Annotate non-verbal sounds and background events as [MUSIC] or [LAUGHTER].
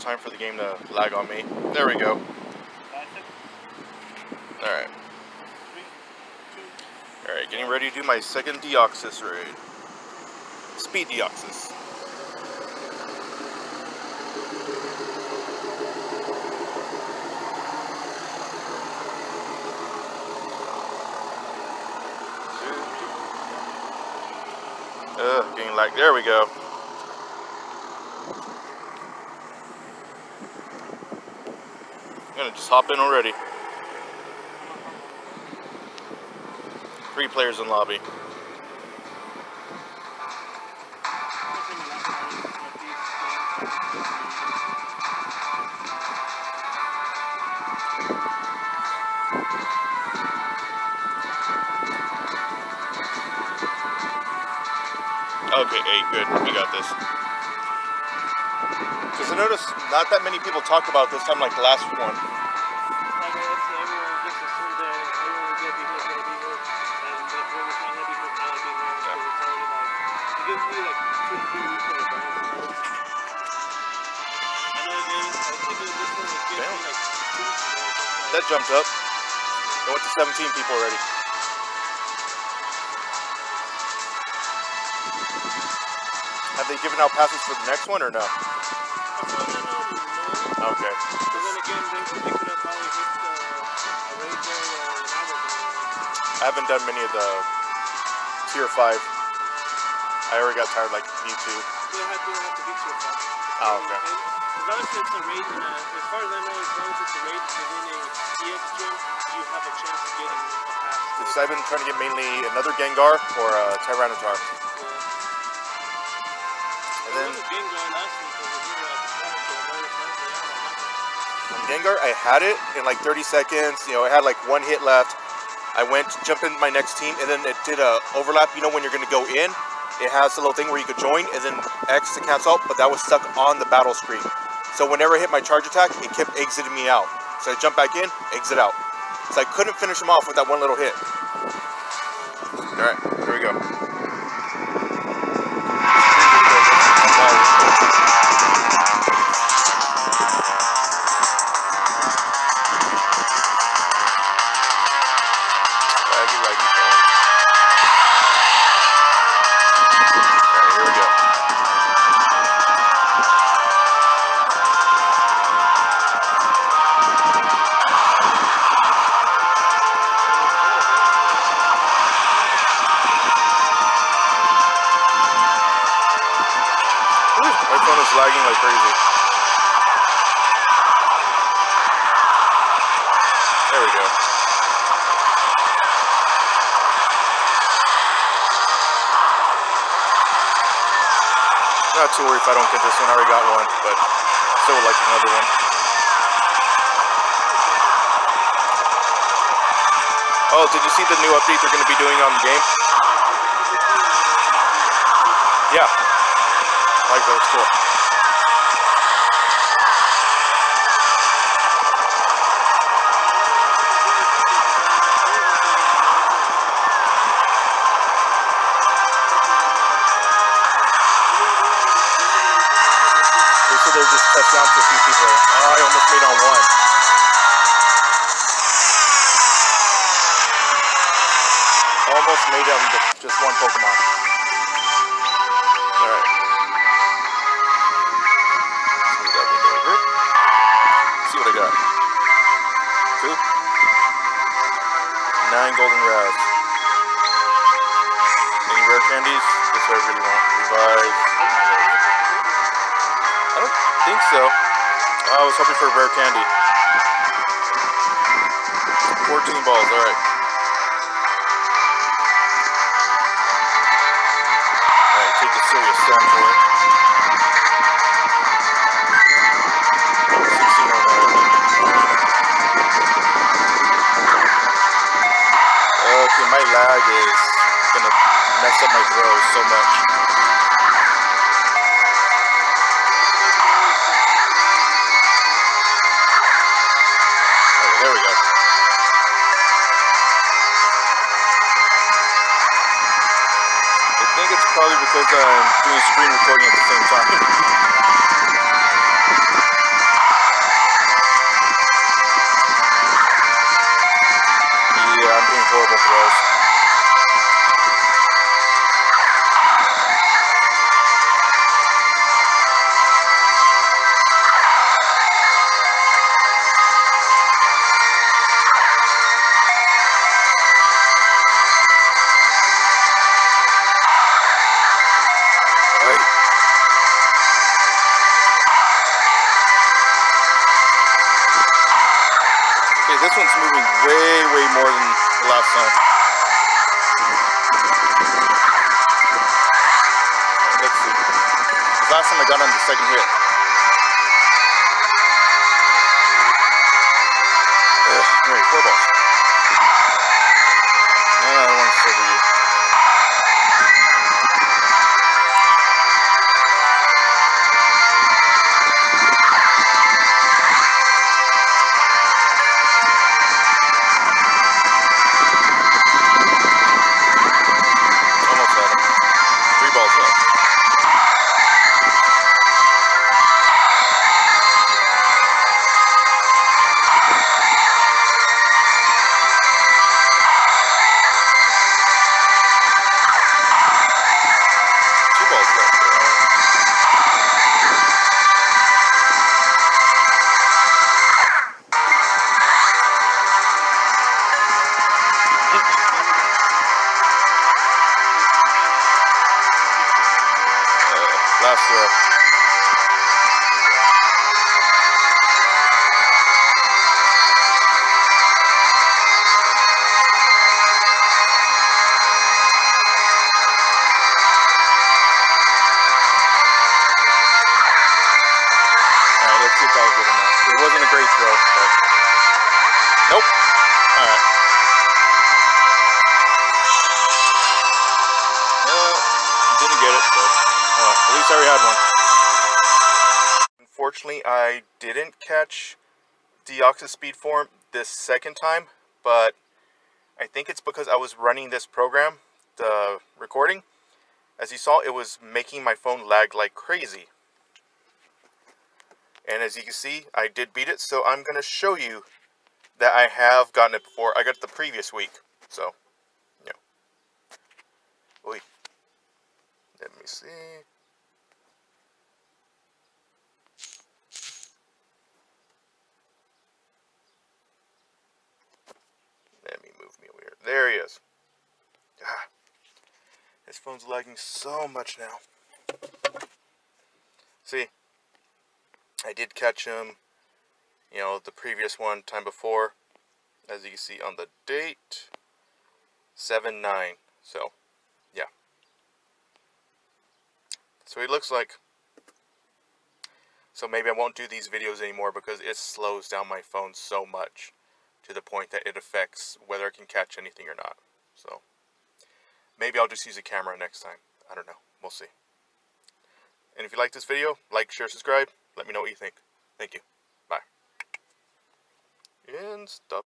time for the game to lag on me. There we go. Alright. Alright, getting ready to do my second Deoxys raid. Speed Deoxys. Ugh, getting like, there we go. Just hop in already. Three players in lobby. Okay, eight, good. We got this. Because I noticed not that many people talk about this time like the last one. That jumped up. It went to 17 people already. Have they given out passes for the next one or no? Okay. I haven't done many of the tier 5. I already got tired like you two. Oh, okay. As long as it's a raid, uh, as far as I know, as long as it's a raid within a EX gym, you have a chance of getting a pass. Because I've been trying to get mainly another Gengar or a Tyranitar. And then Gengar last week over here at the park, so very friendly. Yeah, on Gengar, I had it in like 30 seconds. You know, I had like one hit left. I went to jump in my next team, and then it did a overlap. You know, when you're going to go in, it has a little thing where you could join, and then X to cancel out, but that was stuck on the battle screen. So whenever I hit my charge attack, it kept exiting me out. So I jump back in, exit out. So I couldn't finish him off with that one little hit. All right, here we go. Is lagging like crazy. There we go. Not too worried if I don't get this one. I already got one, but still would like another one. Oh, did you see the new update they're going to be doing on the game? Yeah. I like that. It's cool. A few people. Oh, I almost made on one. Almost made on just one Pokemon. Alright. See what I got. Two. Nine golden razz. Any rare candies? That's what I really want. Revive. I think so. I was hoping for a rare candy. 14 balls, alright. Alright, take a serious stand for it. 16 on that. Okay, my lag is gonna mess up my throws so much. Probably because I'm doing screen recording at the same time. [LAUGHS] this one's moving way, way more than the last time. Let's see. Last time I got on the second hit. Last throw. Alright, let's that good not. It wasn't a great throw, but. Already had one. Unfortunately, I didn't catch Deoxys speed form this second time, but I think it's because I was running this program, the recording. As you saw, it was making my phone lag like crazy. And as you can see, I did beat it, so I'm going to show you that I have gotten it before. I got it the previous week, so, yeah. Wait. Let me see. Let me move me over here. There he is. Ah. This phone's lagging so much now. See, I did catch him, you know, the previous one time before, as you can see on the date, 7-9, so, yeah. So he looks like, so maybe I won't do these videos anymore because it slows down my phone so much to the point that it affects whether I can catch anything or not, so. Maybe I'll just use a camera next time, I don't know, we'll see. And if you like this video, like, share, subscribe. Let me know what you think. Thank you. Bye. And stop.